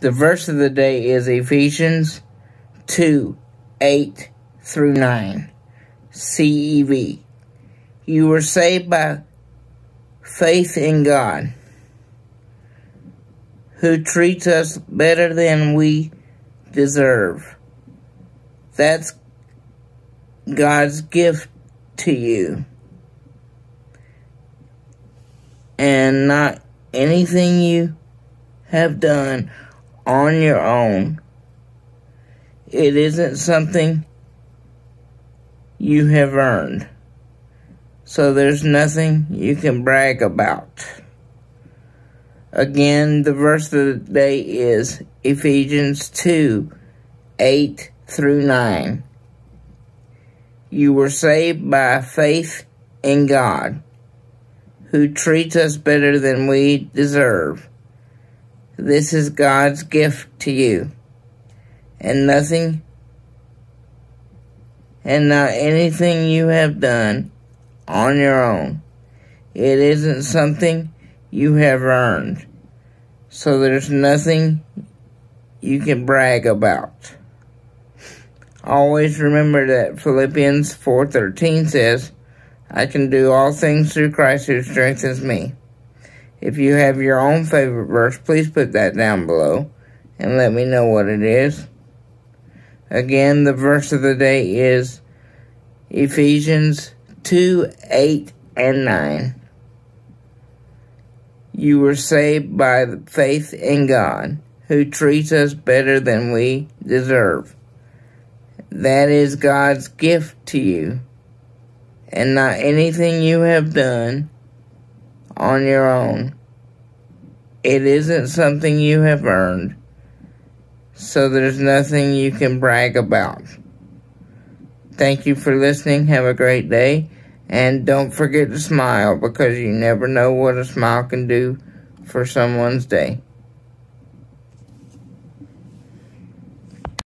The verse of the day is Ephesians 2 8 through 9. CEV. You were saved by faith in God, who treats us better than we deserve. That's God's gift to you. And not anything you have done on your own. It isn't something you have earned. So there's nothing you can brag about. Again, the verse of the day is Ephesians 2 8 through 9. You were saved by faith in God, who treats us better than we deserve. This is God's gift to you, and nothing, and not anything you have done on your own. It isn't something you have earned, so there's nothing you can brag about. Always remember that Philippians 4.13 says, I can do all things through Christ who strengthens me. If you have your own favorite verse, please put that down below and let me know what it is. Again, the verse of the day is Ephesians 2 8 and 9. You were saved by faith in God, who treats us better than we deserve. That is God's gift to you, and not anything you have done on your own. It isn't something you have earned, so there's nothing you can brag about. Thank you for listening. Have a great day. And don't forget to smile because you never know what a smile can do for someone's day.